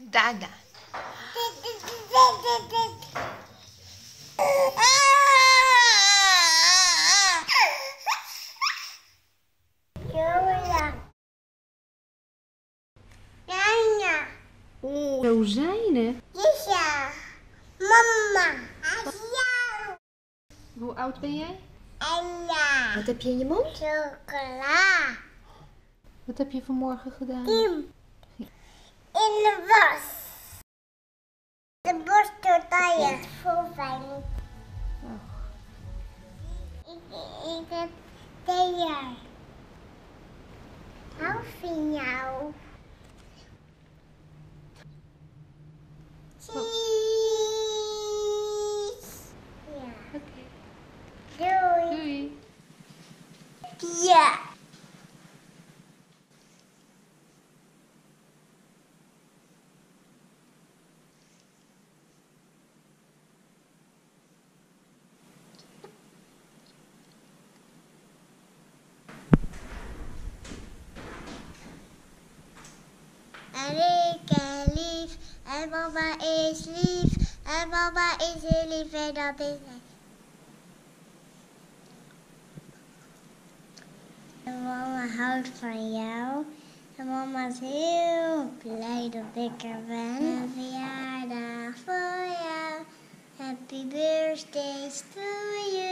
Daar. Oeh, rozijnen. Ja, mama. Hoe oud ben jij? en ja. Wat heb je in je mond? Chocola. Wat heb je vanmorgen gedaan? Kim. In de bos. De bos tortilla. Vol fijn. Ik, ik heb twee jaar. Hou van jou. Cheese. Ja. Oké. Doei. Doei. Ja. En ik ben lief, en mama is lief, en mama is heel lief en dat is. En mama houdt van jou. En mama is heel blij dat ik er ben. Een verjaardag voor jou. Happy birthday to